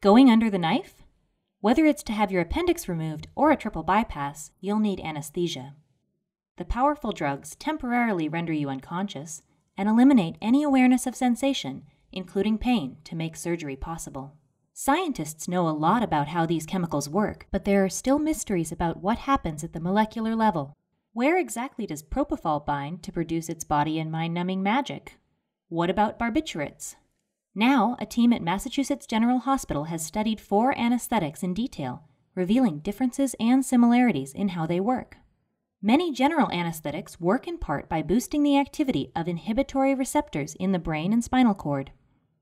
Going under the knife? Whether it's to have your appendix removed or a triple bypass, you'll need anesthesia. The powerful drugs temporarily render you unconscious and eliminate any awareness of sensation, including pain, to make surgery possible. Scientists know a lot about how these chemicals work, but there are still mysteries about what happens at the molecular level. Where exactly does propofol bind to produce its body and mind numbing magic? What about barbiturates? Now, a team at Massachusetts General Hospital has studied four anesthetics in detail, revealing differences and similarities in how they work. Many general anesthetics work in part by boosting the activity of inhibitory receptors in the brain and spinal cord.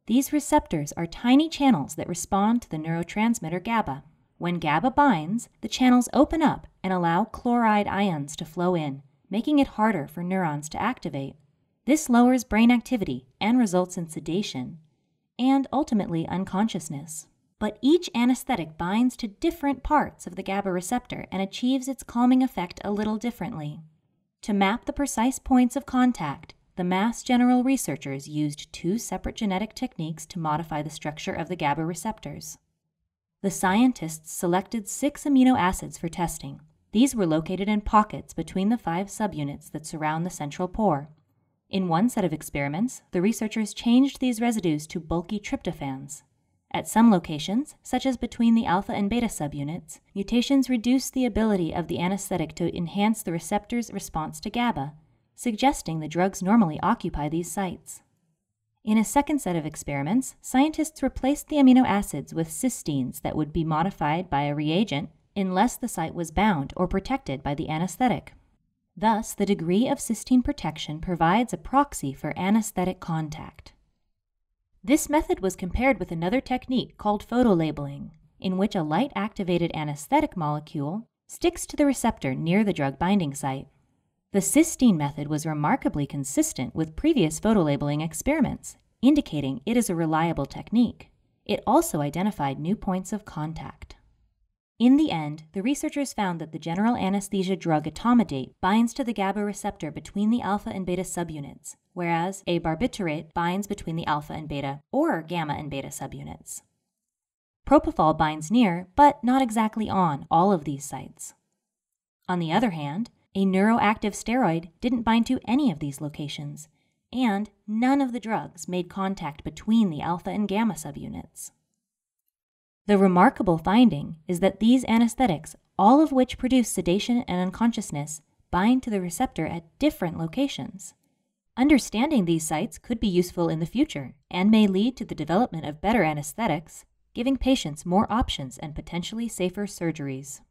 These receptors are tiny channels that respond to the neurotransmitter GABA. When GABA binds, the channels open up and allow chloride ions to flow in, making it harder for neurons to activate. This lowers brain activity and results in sedation, and ultimately unconsciousness. But each anesthetic binds to different parts of the GABA receptor and achieves its calming effect a little differently. To map the precise points of contact, the Mass General researchers used two separate genetic techniques to modify the structure of the GABA receptors. The scientists selected six amino acids for testing. These were located in pockets between the five subunits that surround the central pore. In one set of experiments, the researchers changed these residues to bulky tryptophans. At some locations, such as between the alpha and beta subunits, mutations reduced the ability of the anesthetic to enhance the receptor's response to GABA, suggesting the drugs normally occupy these sites. In a second set of experiments, scientists replaced the amino acids with cysteines that would be modified by a reagent unless the site was bound or protected by the anesthetic. Thus, the degree of cysteine protection provides a proxy for anesthetic contact. This method was compared with another technique called photolabeling, in which a light activated anesthetic molecule sticks to the receptor near the drug binding site. The cysteine method was remarkably consistent with previous photolabeling experiments, indicating it is a reliable technique. It also identified new points of contact. In the end, the researchers found that the general anesthesia drug etomidate binds to the GABA receptor between the alpha and beta subunits, whereas a barbiturate binds between the alpha and beta or gamma and beta subunits. Propofol binds near, but not exactly on, all of these sites. On the other hand, a neuroactive steroid didn't bind to any of these locations, and none of the drugs made contact between the alpha and gamma subunits. The remarkable finding is that these anesthetics, all of which produce sedation and unconsciousness, bind to the receptor at different locations. Understanding these sites could be useful in the future and may lead to the development of better anesthetics, giving patients more options and potentially safer surgeries.